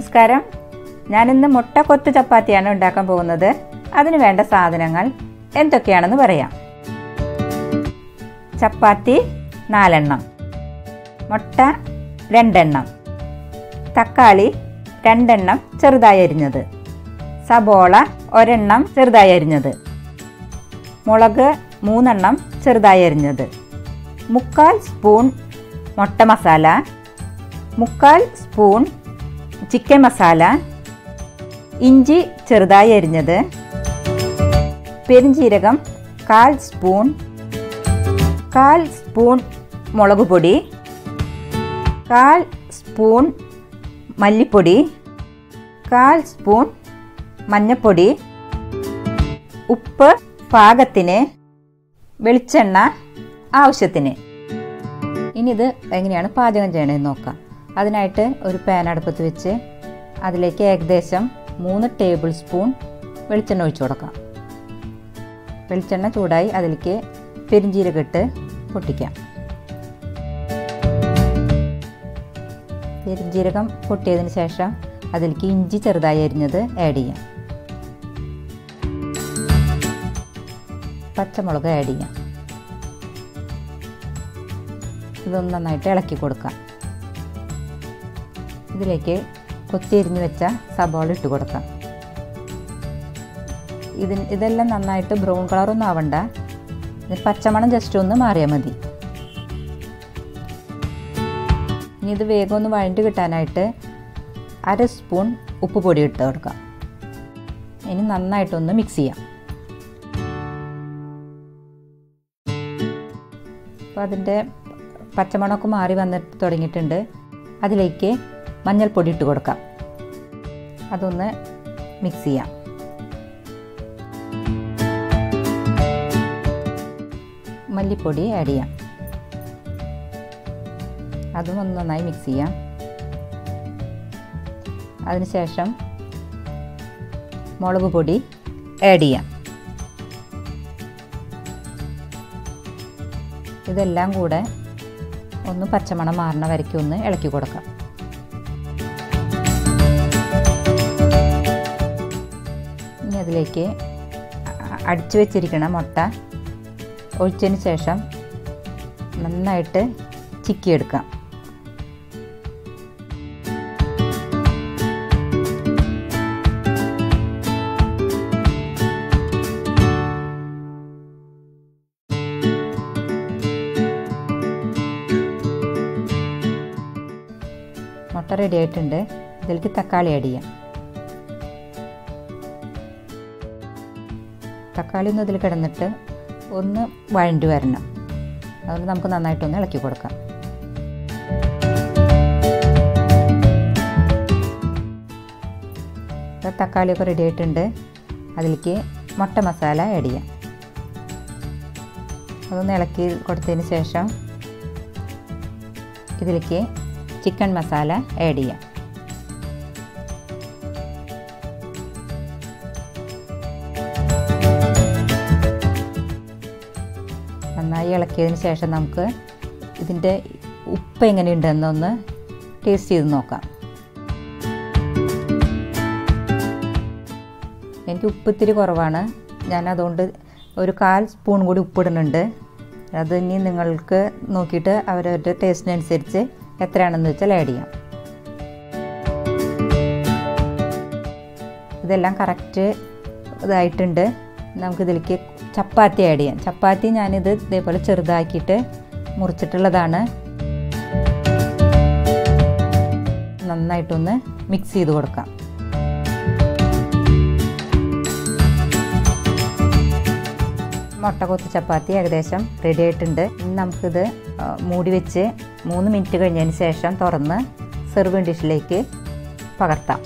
നമസ്കാരം. ഞാനിന്ന് മുട്ട കൊത്ത് ചപ്പാത്തിയാണ് ഉണ്ടാക്കാൻ പോകുന്നത്. അതിന് വേണ്ട സാധനങ്ങൾ എന്തൊക്കെയാണെന്ന് പറയാം. ചപ്പാത്തി നാലെണ്ണം. മുട്ട രണ്ടെണ്ണം. തക്കാളി രണ്ടെണ്ണം ചെറുതായി അരിഞ്ഞത്. സബോള ഒരെണ്ണം ചെറുതായി അരിഞ്ഞത്. മുളക് മൂന്നെണ്ണം ചെറുതായി അരിഞ്ഞത്. മുക്കാൽ സ്പൂൺ മുട്ട മസാല. മുക്കാൽ സ്പൂൺ ചിക്കൻ മസാല ഇഞ്ചി ചെറുതായി അരിഞ്ഞത് പെരിഞ്ജീരകം കാൽ സ്പൂൺ കാൽ സ്പൂൺ മുളക് പൊടി കാൽ സ്പൂൺ മല്ലിപ്പൊടി കാൽ സ്പൂൺ മഞ്ഞൾപ്പൊടി ഉപ്പ് പാകത്തിന് വെളിച്ചെണ്ണ ആവശ്യത്തിന്. ഇനി ഇത് എങ്ങനെയാണ് പാചകം ചെയ്യണമെന്ന് നോക്കാം. അതിനായിട്ട് ഒരു പാൻ അടുപ്പത്ത് വെച്ച് അതിലേക്ക് ഏകദേശം മൂന്ന് ടേബിൾ സ്പൂൺ വെളിച്ചെണ്ണ ഒഴിച്ചു കൊടുക്കാം. വെളിച്ചെണ്ണ ചൂടായി അതിലേക്ക് പെരിഞ്ചീരകം ഇട്ട് പൊട്ടിക്കാം. പെരിഞ്ചീരകം പൊട്ടിയതിന് ശേഷം അതിലേക്ക് ഇഞ്ചി ചെറുതായി അരിഞ്ഞത് ആഡ് ചെയ്യാം. പച്ചമുളക് ആഡ് ചെയ്യാം. ഇതൊന്ന് നന്നായിട്ട് ഇളക്കി കൊടുക്കാം. ഇതിലേക്ക് കൊത്തിയരിഞ്ഞ് വെച്ച സബോള ഇട്ട് കൊടുക്കാം. ഇതിന് ഇതെല്ലാം നന്നായിട്ട് ബ്രൗൺ കളറൊന്നും ആവണ്ട. പച്ചമണം ജസ്റ്റ് ഒന്ന് മാറിയാൽ മതി. ഇനി ഇത് വേഗം ഒന്ന് വഴണ്ട് കിട്ടാനായിട്ട് അര സ്പൂൺ ഉപ്പ് പൊടി ഇട്ട് കൊടുക്കാം. ഇനി നന്നായിട്ടൊന്ന് മിക്സ് ചെയ്യാം. അപ്പോൾ അതിന്റെ പച്ചമണമൊക്കെ മാറി വന്നിട്ട് തുടങ്ങിയിട്ടുണ്ട്. അതിലേക്ക് മഞ്ഞൾപ്പൊടി ഇട്ട് കൊടുക്കാം. അതൊന്ന് മിക്സ് ചെയ്യാം. മല്ലിപ്പൊടി ആഡ് ചെയ്യാം. അതും ഒന്ന് നന്നായി മിക്സ് ചെയ്യാം. അതിനുശേഷം മുളക് പൊടി ആഡ് ചെയ്യാം. ഇതെല്ലാം കൂടെ ഒന്ന് പച്ചമണം മാറണ വരയ്ക്ക് ഒന്ന് ഇളക്കി കൊടുക്കാം. അതിലേക്ക് അടിച്ചു വെച്ചിരിക്കണ മുട്ട ഒഴിച്ചതിന് ശേഷം നന്നായിട്ട് ചിക്കിയെടുക്കാം. മുട്ട റെഡി ആയിട്ടുണ്ട്. ഇതിലേക്ക് തക്കാളി ആഡ് ചെയ്യാം. തക്കാളി ഒന്ന് ഇതിൽ കിടന്നിട്ട് ഒന്ന് വഴണ്ടി വരണം. അതുകൊണ്ട് നമുക്ക് നന്നായിട്ടൊന്ന് ഇളക്കി കൊടുക്കാം. ഇപ്പോൾ തക്കാളിയൊക്കെ റെഡി ആയിട്ടുണ്ട്. അതിലേക്ക് മുട്ട മസാല ആഡ് ചെയ്യാം. അതൊന്ന് ഇളക്കി കൊടുത്തതിന് ശേഷം ഇതിലേക്ക് ചിക്കൻ മസാല ആഡ് ചെയ്യാം. നന്നായി ഇളക്കിയതിന് ശേഷം നമുക്ക് ഇതിന്റെ ഉപ്പ് എങ്ങനെയുണ്ടെന്നൊന്ന് ടേസ്റ്റ് ചെയ്ത് നോക്കാം. എനിക്ക് ഉപ്പ് ഇത്തിരി കുറവാണ്. ഞാൻ അതുകൊണ്ട് ഒരു കാൽ സ്പൂൺ കൂടി ഉപ്പിടുന്നുണ്ട് അത് ഇനി നിങ്ങൾക്ക് നോക്കിയിട്ട് അവരവരുടെ ടേസ്റ്റിനനുസരിച്ച് എത്രയാണെന്ന് വെച്ചാൽ ആഡ് ചെയ്യാം. ഇതെല്ലാം കറക്റ്റ് ഇതായിട്ടുണ്ട്. നമുക്കിതിലേക്ക് ചപ്പാത്തി ആഡ് ചെയ്യാം. ചപ്പാത്തി ഞാനിത് ഇതേപോലെ ചെറുതാക്കിയിട്ട് മുറിച്ചിട്ടുള്ളതാണ്. നന്നായിട്ടൊന്ന് മിക്സ് ചെയ്ത് കൊടുക്കാം. മുട്ട കൊത്തി ചപ്പാത്തി ഏകദേശം റെഡി ആയിട്ടുണ്ട്. ഇനി നമുക്കിത് മൂടി വെച്ച് മൂന്ന് മിനിറ്റ് കഴിഞ്ഞതിന് ശേഷം തുറന്ന് സെർവിങ് ഡിഷിലേക്ക് പകർത്താം.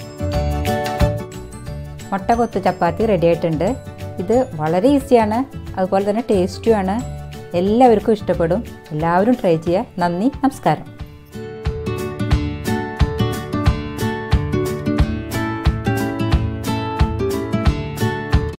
മുട്ട കൊത്ത് ചപ്പാത്തി റെഡി ആയിട്ടുണ്ട്. ഇത് വളരെ ഈസിയാണ് അതുപോലെ തന്നെ ടേസ്റ്റുമാണ്. എല്ലാവർക്കും ഇഷ്ടപ്പെടും. എല്ലാവരും ട്രൈ ചെയ്യുക. നന്ദി നമസ്കാരം.